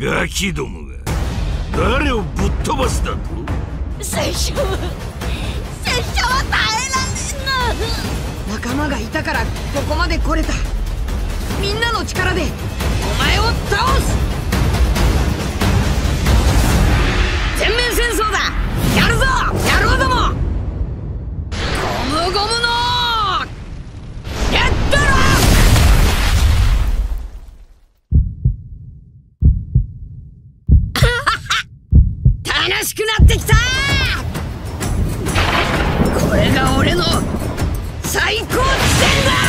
ガキどもが誰をぶっ飛ばすだと？拙者は拙者は耐えられん仲間がいたからここまで来れた。みんなの力でお前を倒す楽しくなってきた。これが俺の最高地点だ